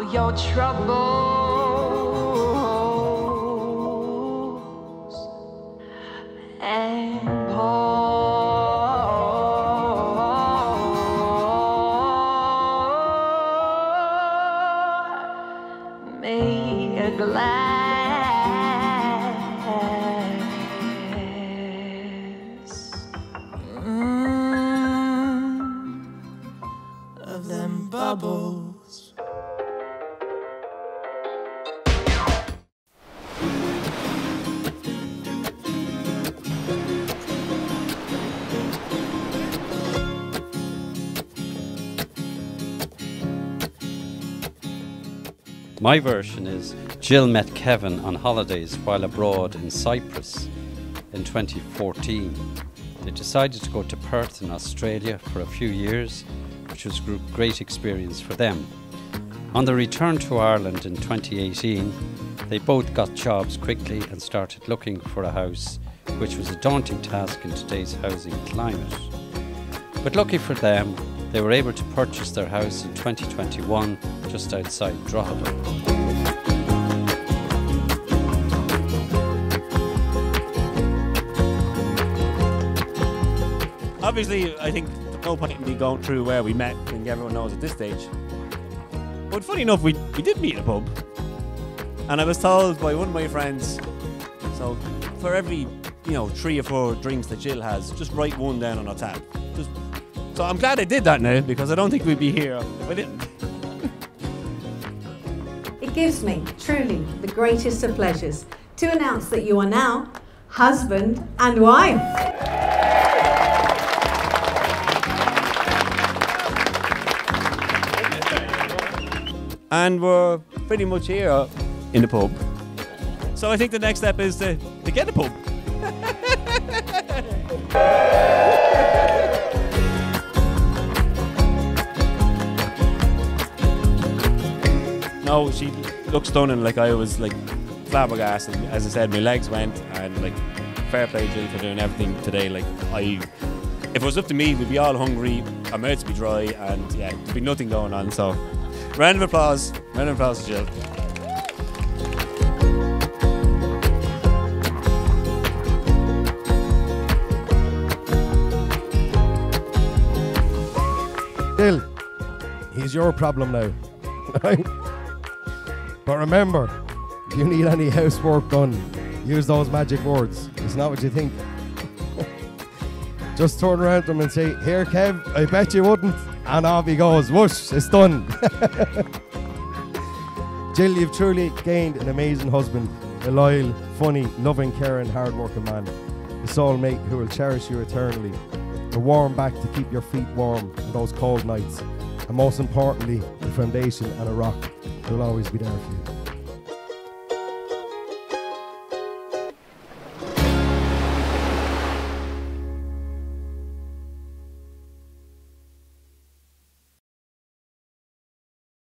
all your troubles and pour me a glass mm, of them bubbles. My version is Jill met Kevin on holidays while abroad in Cyprus in 2014. They decided to go to Perth in Australia for a few years, which was a great experience for them. On the return to Ireland in 2018, they both got jobs quickly and started looking for a house, which was a daunting task in today's housing climate. But lucky for them, they were able to purchase their house in 2021 just outside Drogheda. Obviously, I think no point in me going through where we met. I think everyone knows at this stage. But funny enough, we, we did meet in a pub. And I was told by one of my friends, so for every, you know, three or four drinks that Jill has, just write one down on a tab. Just, so I'm glad I did that now because I don't think we'd be here if I didn't. It gives me, truly, the greatest of pleasures to announce that you are now husband and wife. And we're pretty much here in the pub. So I think the next step is to, to get a pub. no, she looks stunning. Like I was like flabbergasted. As I said, my legs went and like fair play Jill for doing everything today. Like I, if it was up to me, we'd be all hungry. Our mouths be dry, and yeah, there'd be nothing going on. So, round of applause, round of applause Jill. Bill, he's your problem now. But remember, if you need any housework done, use those magic words. It's not what you think. Just turn around to him and say, Here, Kev, I bet you wouldn't. And off he goes. Whoosh, it's done. Jill, you've truly gained an amazing husband, a loyal, funny, loving, caring, hard-working man, a soulmate who will cherish you eternally, a warm back to keep your feet warm on those cold nights, and most importantly, a foundation and a rock will always be there for you.